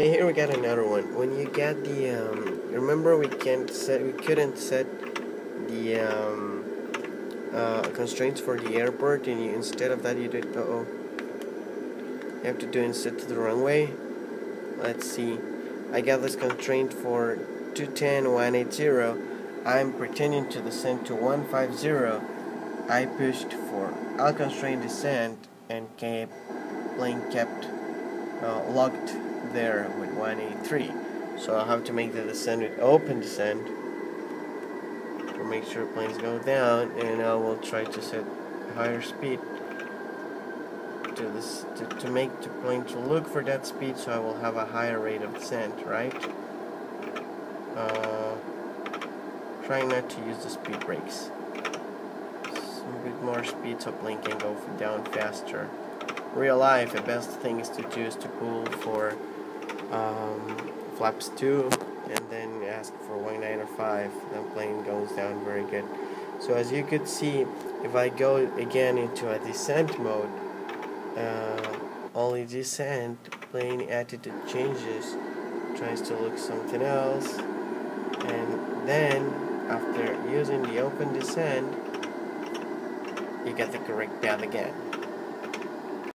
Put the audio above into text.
Here we got another one. When you get the, um, remember we can't set, we couldn't set the um, uh, constraints for the airport, and you, instead of that you did, uh oh, you have to do instead to the runway. Let's see. I got this constraint for 210 180. I'm pretending to descend to 150. I pushed for unconstrained descent and kept plane kept uh, locked there with 183 so I'll have to make the descent with open descent to make sure planes go down and I will try to set higher speed to this to, to make the plane to look for that speed so I will have a higher rate of descent right? Uh, trying not to use the speed brakes. Some bit more speed so plane can go down faster real life the best thing is to is to pull for um, flaps 2 and then ask for wing 9 or 5 then plane goes down very good. So as you could see if I go again into a descent mode uh, only descent plane attitude changes tries to look something else. And then after using the open descent you get the correct path again